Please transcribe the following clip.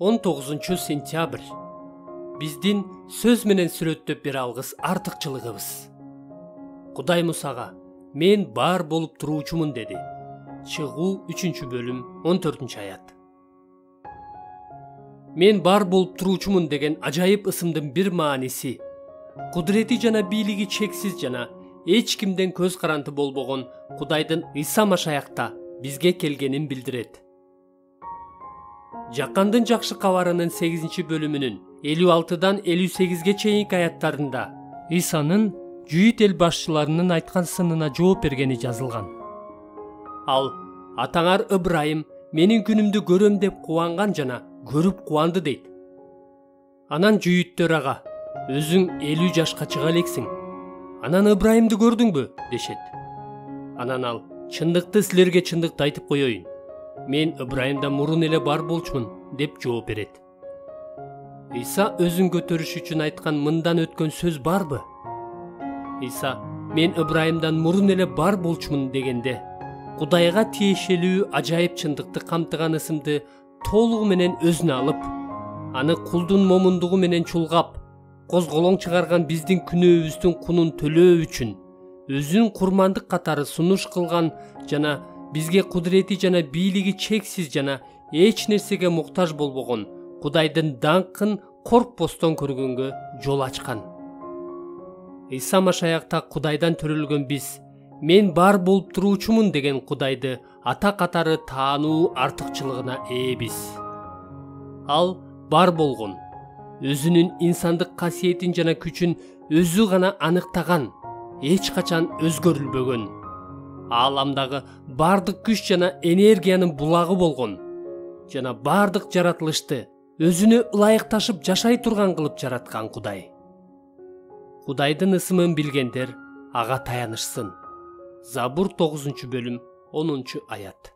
он тогузунчу сентябрь. Биздин сөз менен сүрөттөп бере алгыс артыкчылыгыбыз. Кудай мусага мен бар болуп туруучумун деди. Чыгуу үчүнчү бөлүм он төртүнчү аят. Мен бар болуп туруучумун деген ажайып ысымдын бир мааниси кудурети жана бийлиги чексиз жана эч кимден көз каранты болбогон кудайдын ыйса машаякта бизге келгенин билдирет жакандын жакшы кабарынын сегизинчи бөлүмүнүн элүү алтыдан элүү сегизге чейинки аяттарында ыйсанын жүйүт эл башчыларынын айткан сынына жооп бергени жазылган ал атаңар ыбрайым менин күнүмдү көрөм деп кубанган жана көрүп кубанды дейт анан жүйүттөр ага өзүң элүү жашка чыга элексиң анан ыбрайымды көрдүңбү дешет анан ал чындыкты силерге чындыкты айтып коеюн мен ыбрайымдан мурун эле бар болчумун деп жооп берет. Ыйса өзүн көтөрүш үчүн айткан мындан өткөн сөз барбы? Ыйса мен ыбрайымдан мурун эле бар болчумун дегенде кудайга тиешелүү ажайып чындыкты камтыган ысымды толугу менен өзүнө алып аны кулдун момундугу менен чулгап козголоң чыгарган биздин күнөөбүздүн кунун төлөө үчүн өзүн курмандык катары сунуш кылган жана бизге кудурети жана бийлиги чексиз жана эч нерсеге муктаж болбогон кудайдын даңкын коркпостон көргөнгө жол ачкан. Ыйса машаякта кудайдан төрөлгөн биз мен бар болуп туруучумун деген кудайды ата катары таануу артыкчылыгына ээбиз. Ал бар болгон өзүнүн инсандык касиетин жана күчүн өзү гана аныктаган эч качан өзгөрүлбөгөн ааламдагы бардык күч жана энергиянын булагы болгон жана бардык жаратылышты өзүнө ылайыкташып жашай турган кылып жараткан кудай кудайдын ысымын билгендер ага таянышсын. Забур тогузунчу бөлүм онунчу аят.